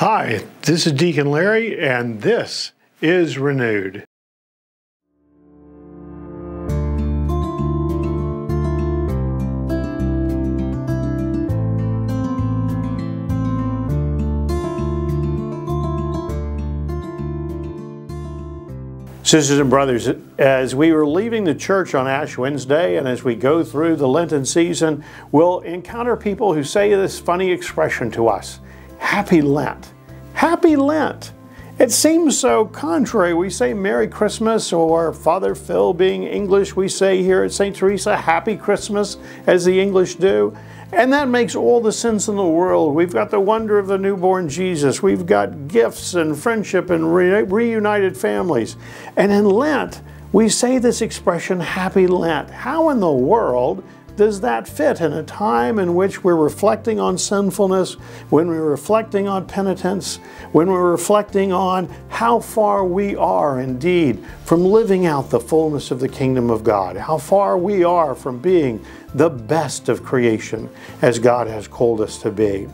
Hi, this is Deacon Larry, and this is Renewed. Sisters and brothers, as we were leaving the church on Ash Wednesday and as we go through the Lenten season, we'll encounter people who say this funny expression to us Happy Lent. Happy Lent. It seems so contrary. We say Merry Christmas, or Father Phil being English, we say here at St. Theresa, Happy Christmas, as the English do. And that makes all the sense in the world. We've got the wonder of the newborn Jesus. We've got gifts and friendship and re reunited families. And in Lent, we say this expression, Happy Lent. How in the world does that fit in a time in which we're reflecting on sinfulness, when we're reflecting on penitence, when we're reflecting on how far we are indeed from living out the fullness of the kingdom of God, how far we are from being the best of creation as God has called us to be?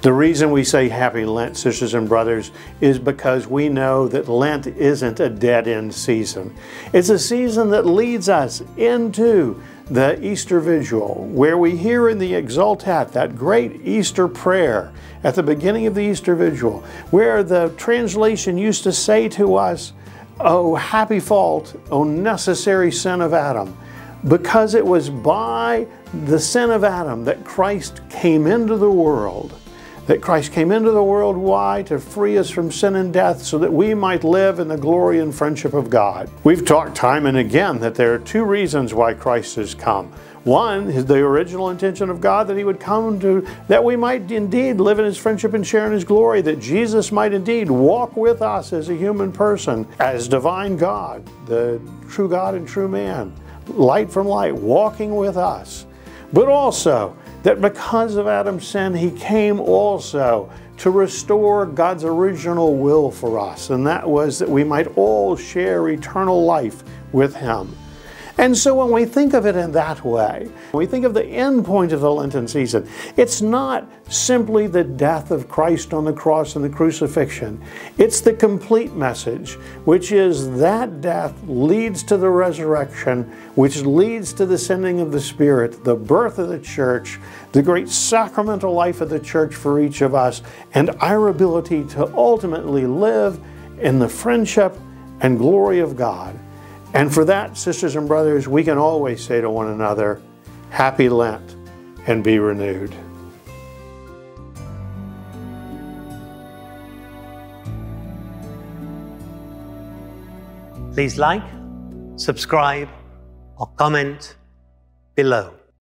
The reason we say Happy Lent, sisters and brothers, is because we know that Lent isn't a dead end season. It's a season that leads us into the Easter Vigil, where we hear in the Exultet, that great Easter prayer at the beginning of the Easter Vigil, where the translation used to say to us, Oh, happy fault, oh, necessary sin of Adam, because it was by the sin of Adam that Christ came into the world that Christ came into the world. Why? To free us from sin and death so that we might live in the glory and friendship of God. We've talked time and again that there are two reasons why Christ has come. One is the original intention of God that He would come to, that we might indeed live in His friendship and share in His glory, that Jesus might indeed walk with us as a human person, as divine God, the true God and true man, light from light, walking with us. But also, that because of Adam's sin, he came also to restore God's original will for us, and that was that we might all share eternal life with him. And so when we think of it in that way, we think of the end point of the Lenten season, it's not simply the death of Christ on the cross and the crucifixion. It's the complete message, which is that death leads to the resurrection, which leads to the sending of the Spirit, the birth of the church, the great sacramental life of the church for each of us, and our ability to ultimately live in the friendship and glory of God. And for that, sisters and brothers, we can always say to one another, Happy Lent and be renewed. Please like, subscribe, or comment below.